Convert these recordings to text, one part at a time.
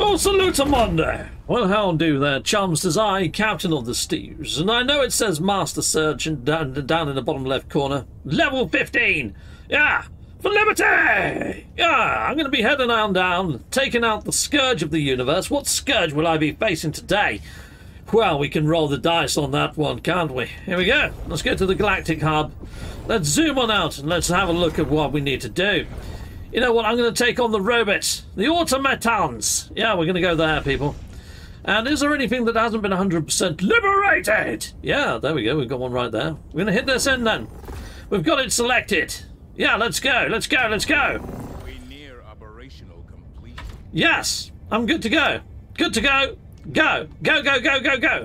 Well, salute Monday. Well, how do there, chums, as I, Captain of the Steves, and I know it says Master Sergeant down, down in the bottom left corner. Level 15! Yeah, for liberty! Yeah, I'm going to be heading on down, taking out the Scourge of the Universe. What Scourge will I be facing today? Well, we can roll the dice on that one, can't we? Here we go. Let's go to the Galactic Hub. Let's zoom on out and let's have a look at what we need to do. You know what? I'm going to take on the robots, the automatons. Yeah, we're going to go there, people. And is there anything that hasn't been 100% liberated? Yeah, there we go. We've got one right there. We're going to hit this in then. We've got it selected. Yeah, let's go. Let's go. Let's go. We near operational completion. Yes, I'm good to go. Good to go. Go. Go, go, go, go, go.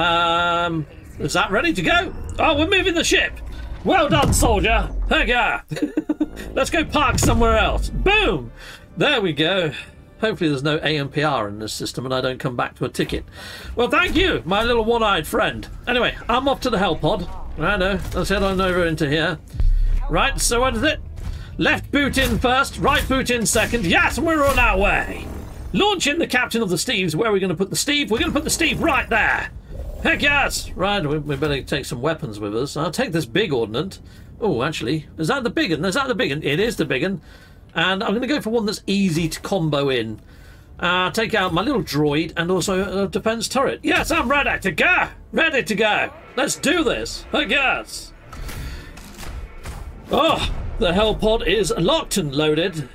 Um, is that ready to go? Oh, we're moving the ship. Well done, soldier. Yeah. Let's go park somewhere else. Boom. There we go. Hopefully there's no ANPR in this system and I don't come back to a ticket. Well, thank you, my little one-eyed friend. Anyway, I'm off to the hell pod. I know. Let's head on over into here. Right, so what is it? Left boot in first, right boot in second. Yes, we're on our way. Launching the captain of the Steves. Where are we going to put the Steve? We're going to put the Steve right there. Heck yes! Right, we, we better take some weapons with us. I'll take this big ordnance. Oh, actually, is that the big one? Is that the big one? It is the big one. And I'm going to go for one that's easy to combo in. Uh, take out my little droid and also a defense turret. Yes, I'm ready to go! Ready to go! Let's do this! Heck yes! Oh, the hell pod is locked and loaded.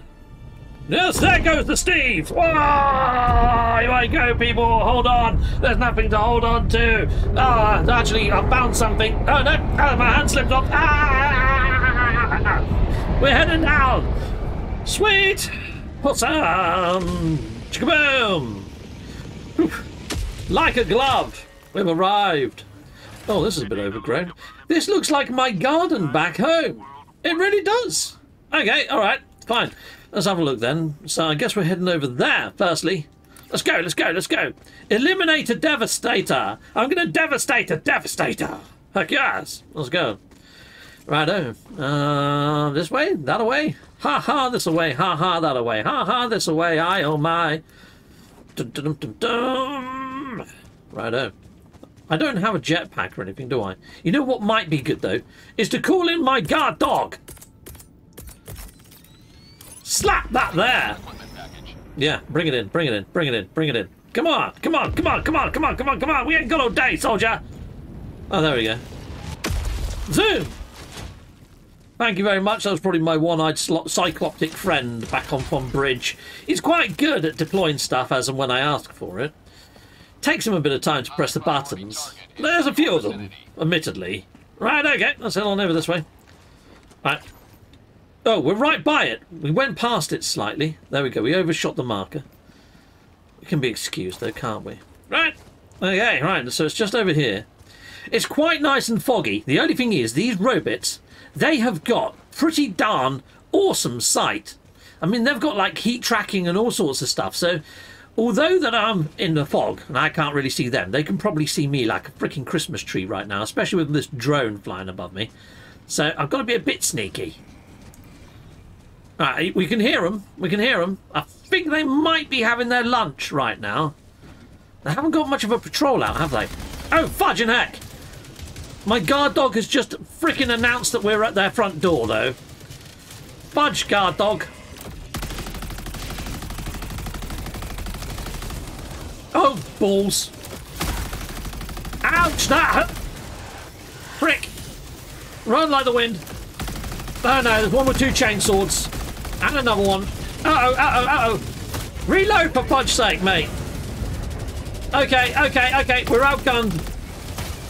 Yes, there goes the Steve! Whoa! Here I go, people! Hold on! There's nothing to hold on to! Ah, actually, I found something! Oh no! Oh, my hand slipped off! Ah! We're heading down! Sweet! Awesome! Chickaboom! Whew. Like a glove! We've arrived! Oh, this is a bit overgrown. This looks like my garden back home! It really does! Okay, alright, fine. Let's have a look then. So I guess we're heading over there, firstly. Let's go, let's go, let's go. Eliminate a devastator. I'm going to devastate a devastator. Heck yes. Let's go. Righto. Uh, this way? That away? Ha ha, this away. Ha ha, that away. Ha ha, this away. I oh my. Dum, dum. Righto. I don't have a jetpack or anything, do I? You know what might be good, though? Is to call in my guard dog. Slap that there. Yeah, bring it in, bring it in, bring it in, bring it in. Come on, come on, come on, come on, come on, come on, come on. We ain't got all day, soldier. Oh, there we go. Zoom. Thank you very much. That was probably my one-eyed cycloptic friend back on Fon Bridge. He's quite good at deploying stuff as and when I ask for it. Takes him a bit of time to press the buttons. There's a few of them, admittedly. Right, okay, let's head on over this way. Right. Oh, we're right by it. We went past it slightly. There we go. We overshot the marker. We can be excused, though, can't we? Right. Okay, right. So it's just over here. It's quite nice and foggy. The only thing is, these robots, they have got pretty darn awesome sight. I mean, they've got like heat tracking and all sorts of stuff. So, although that I'm in the fog and I can't really see them, they can probably see me like a freaking Christmas tree right now, especially with this drone flying above me. So I've got to be a bit sneaky. Right, we can hear them. We can hear them. I think they might be having their lunch right now. They haven't got much of a patrol out, have they? Oh, fudge and heck! My guard dog has just freaking announced that we're at their front door, though. Fudge, guard dog. Oh, balls. Ouch, that hurt. Frick. Run like the wind. Oh no, there's one with two chainswords. And another one. Uh-oh, uh-oh, uh-oh. Reload for fudge sake, mate. Okay, okay, okay, we're outgunned.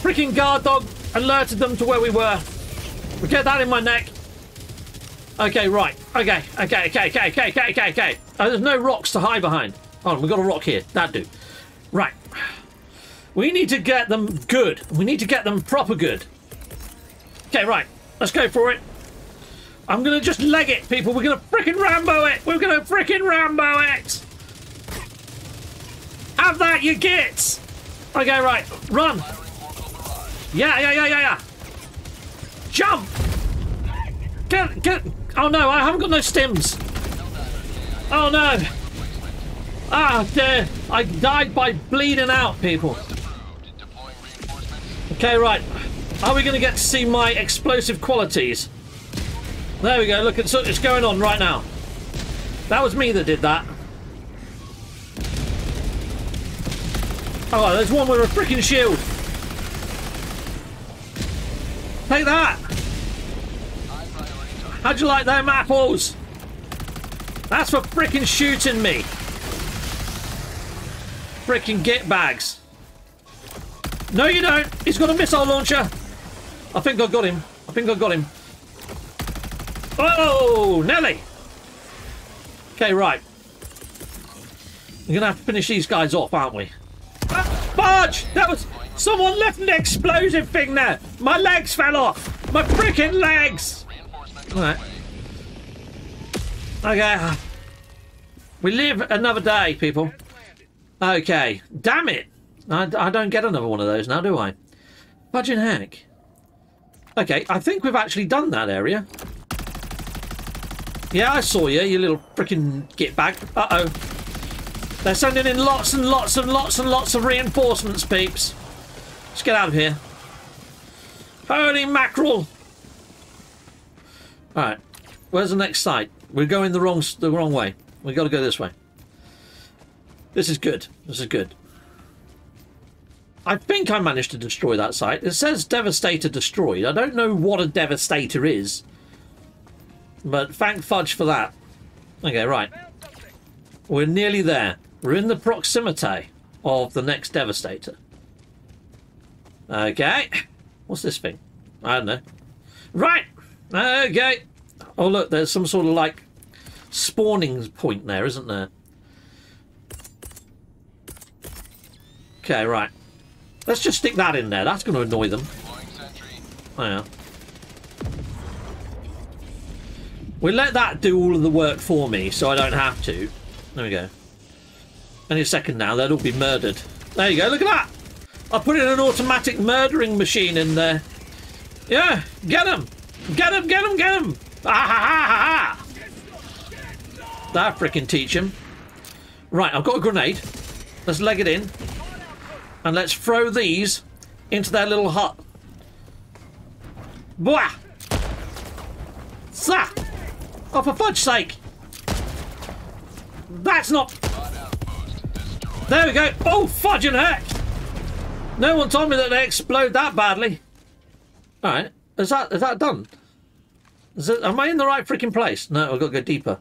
Freaking guard dog alerted them to where we were. We get that in my neck. Okay, right. Okay, okay, okay, okay, okay, okay, okay, okay. Oh, there's no rocks to hide behind. Oh, we've got a rock here. That do. Right. We need to get them good. We need to get them proper good. Okay, right. Let's go for it. I'm gonna just leg it, people. We're gonna fricking Rambo it. We're gonna fricking Rambo it. Have that, you gits. Okay, right. Run. Yeah, yeah, yeah, yeah, yeah. Jump. Get, get. Oh no, I haven't got no stims. Oh no. Ah, dear. I died by bleeding out, people. Okay, right. Are we to get to see my explosive qualities? There we go. Look, it's, it's going on right now. That was me that did that. Oh, there's one with a freaking shield. Take that. How'd you like them apples? That's for freaking shooting me. Freaking get bags. No, you don't. He's got a missile launcher. I think I got him. I think I got him. Oh, Nelly. Okay, right. We're going to have to finish these guys off, aren't we? Ah, Barge! That was... Someone left an explosive thing there. My legs fell off. My freaking legs. All right. Okay. We live another day, people. Okay. Damn it. I, I don't get another one of those now, do I? Fudging heck. Okay, I think we've actually done that area. Yeah, I saw you, you little freaking get back. Uh-oh. They're sending in lots and lots and lots and lots of reinforcements, peeps. Let's get out of here. Holy mackerel! Alright. Where's the next site? We're going the wrong the wrong way. we got to go this way. This is good. This is good. I think I managed to destroy that site. It says Devastator destroyed. I don't know what a Devastator is. But thank fudge for that. Okay, right. We're nearly there. We're in the proximity of the next Devastator. Okay. What's this thing? I don't know. Right. Okay. Oh, look, there's some sort of, like, spawning point there, isn't there? Okay, right. Let's just stick that in there. That's going to annoy them. Oh, yeah. We'll let that do all of the work for me, so I don't have to. There we go. Any second now, they'll all be murdered. There you go, look at that! I put in an automatic murdering machine in there. Yeah, get him! Get him, get him, get him! Ah ha ha ha ha! That freaking teach him. Right, I've got a grenade. Let's leg it in. And let's throw these into their little hut. Bwah! Sa! Oh, for fudge's sake! That's not... There we go! Oh, fudge and heck! No one told me that they explode that badly. Alright. Is that is that done? Is it, am I in the right freaking place? No, I've got to go deeper.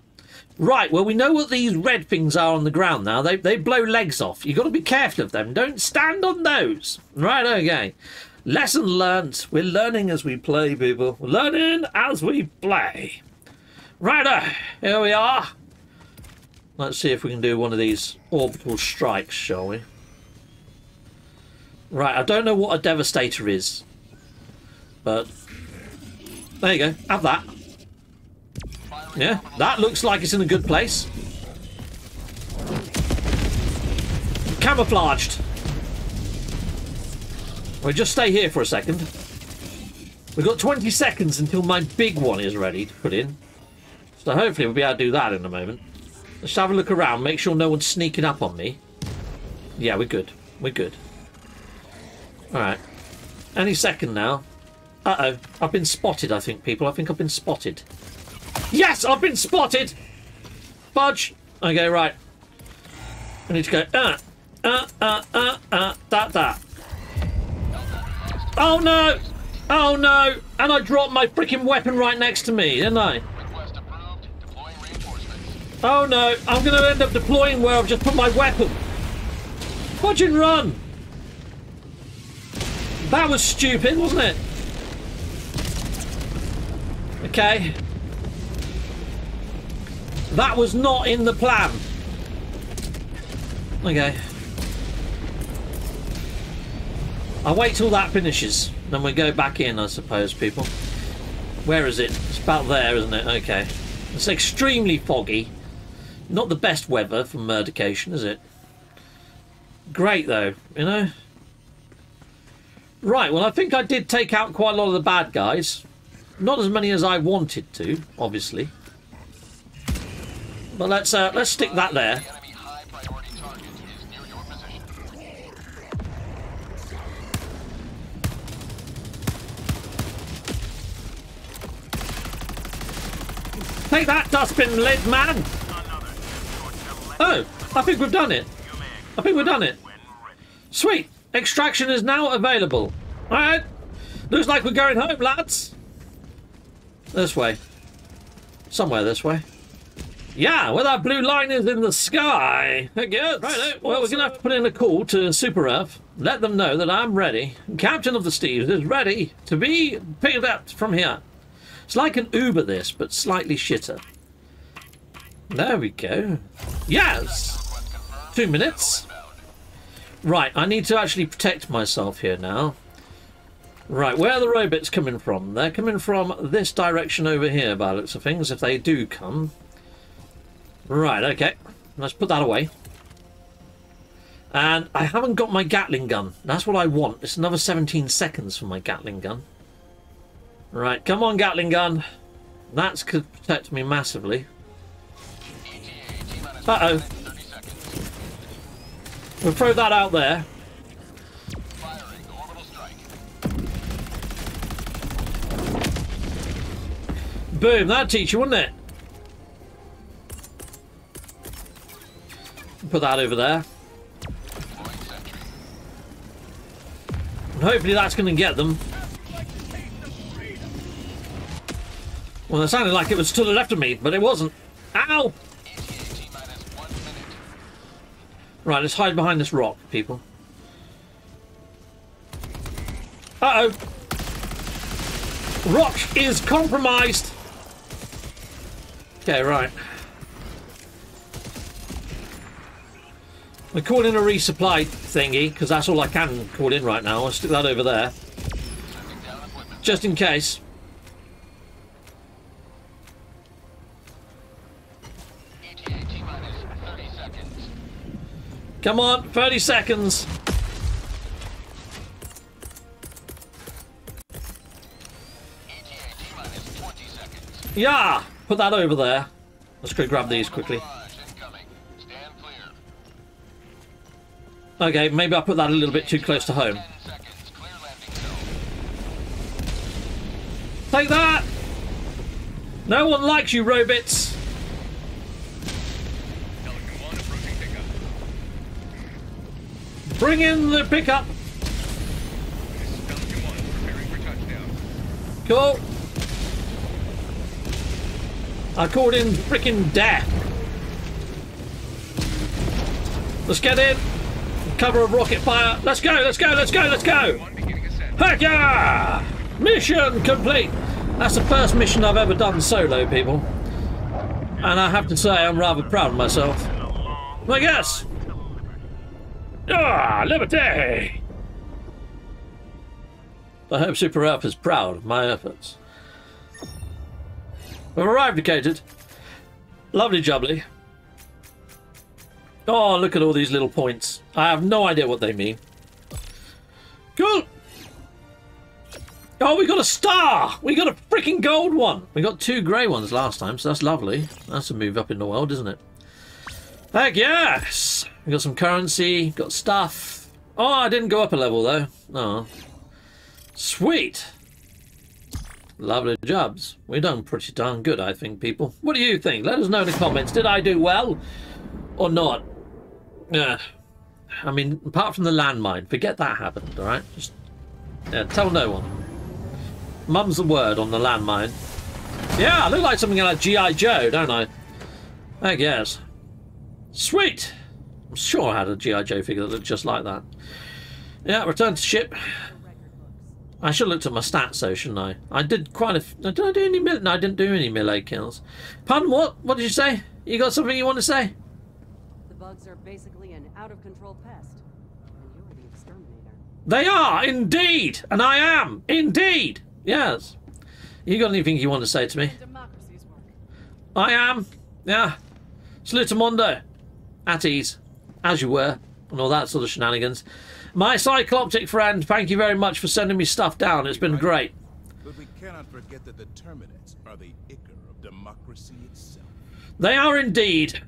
Right, well, we know what these red things are on the ground now. They, they blow legs off. You've got to be careful of them. Don't stand on those. Right, okay. Lesson learnt. We're learning as we play, people. Learning as we play. Righto, uh, here we are. Let's see if we can do one of these orbital strikes, shall we? Right, I don't know what a Devastator is. But, there you go. Have that. Yeah, that looks like it's in a good place. Camouflaged. We'll just stay here for a second. We've got 20 seconds until my big one is ready to put in. So hopefully we'll be able to do that in a moment. Let's have a look around, make sure no one's sneaking up on me. Yeah, we're good. We're good. Alright. Any second now. Uh-oh. I've been spotted, I think, people. I think I've been spotted. Yes, I've been spotted! Budge! Okay, right. I need to go, uh, uh, uh, uh, uh, that, that. Oh, no! Oh, no! And I dropped my freaking weapon right next to me, didn't I? Oh, no. I'm going to end up deploying where I've just put my weapon. Budge and run! That was stupid, wasn't it? Okay. That was not in the plan. Okay. I'll wait till that finishes. Then we go back in, I suppose, people. Where is it? It's about there, isn't it? Okay. It's extremely foggy. Not the best weather for murdercation, is it? Great, though, you know? Right, well, I think I did take out quite a lot of the bad guys. Not as many as I wanted to, obviously. But let's uh, let's stick that there. Take that, dustbin lid man! I think we've done it. I think we've done it. Sweet. Extraction is now available. Alright. Looks like we're going home, lads. This way. Somewhere this way. Yeah, where that blue line is in the sky. Heck yes. Right, well, we're going to have to uh, put in a call to Super Earth. Let them know that I'm ready. Captain of the Steves is ready to be picked up from here. It's like an Uber this, but slightly shitter. There we go. Yes! Two minutes. Right, I need to actually protect myself here now. Right, where are the robots coming from? They're coming from this direction over here, by looks of things, if they do come. Right, okay. Let's put that away. And I haven't got my Gatling gun. That's what I want. It's another 17 seconds for my Gatling gun. Right, come on, Gatling gun. That's could protect me massively. Uh-oh. We'll throw that out there. Boom, that'd teach you, wouldn't it? Put that over there. And hopefully that's going to get them. Well, it sounded like it was to the left of me, but it wasn't. Ow! Right, let's hide behind this rock, people. Uh-oh. Rock is compromised. Okay, right. We're calling a resupply thingy, because that's all I can call in right now. I'll stick that over there. Just in case. Come on, 30 seconds. Yeah, put that over there. Let's go grab these quickly. Okay, maybe I put that a little bit too close to home. Take that! No one likes you, robots! Bring in the pickup! Cool. I called in freaking death. Let's get in. Cover of rocket fire. Let's go, let's go, let's go, let's go. Heck yeah! Mission complete. That's the first mission I've ever done solo, people. And I have to say, I'm rather proud of myself. I guess. Ah, liberty! I hope Super Earth is proud of my efforts. We've arrived, Decated. Lovely jubbly. Oh, look at all these little points. I have no idea what they mean. Cool! Oh, we got a star! We got a freaking gold one! We got two grey ones last time, so that's lovely. That's a move up in the world, isn't it? Heck yes! We got some currency, got stuff. Oh, I didn't go up a level though. Oh. Sweet! Lovely jobs. We've done pretty darn good, I think, people. What do you think? Let us know in the comments. Did I do well or not? Yeah. I mean, apart from the landmine, forget that happened, alright? Just yeah, tell no one. Mum's the word on the landmine. Yeah, I look like something like G.I. Joe, don't I? I guess. Sweet! I'm sure I had a G.I. Joe figure that looked just like that. Yeah, return to ship. I should have looked at my stats though, shouldn't I? I did quite a... Did I do any... No, I didn't do any melee kills. Pardon, what? What did you say? You got something you want to say? The bugs are basically an out-of-control pest. And you're the exterminator. They are, indeed! And I am, indeed! Yes. You got anything you want to say to me? Democracy's work. I am. Yeah. Salute, Salutamondo. At ease. As you were. And all that sort of shenanigans. My cycloptic friend, thank you very much for sending me stuff down. It's been great. But we cannot forget that the Terminids are the ichor of democracy itself. They are indeed.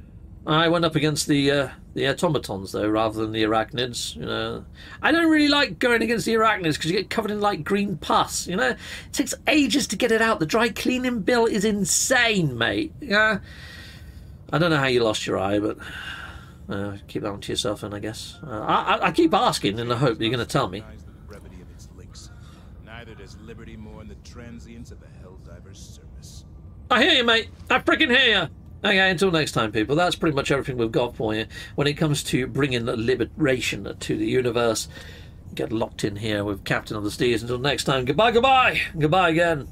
I went up against the uh, the automatons though, rather than the arachnids. You know, I don't really like going against the arachnids because you get covered in like green pus. You know, it takes ages to get it out. The dry cleaning bill is insane, mate. Yeah, I don't know how you lost your eye, but uh, keep that one to yourself, then I guess. Uh, I, I, keep asking in the hope that you're going to tell me. Recognize the brevity of its links. Neither does liberty mourn the transience of the Helldiver's service. I hear you, mate. I freaking hear you. Okay, until next time, people. That's pretty much everything we've got for you when it comes to bringing liberation to the universe. Get locked in here with Captain of the Steves. Until next time, goodbye, goodbye, goodbye again.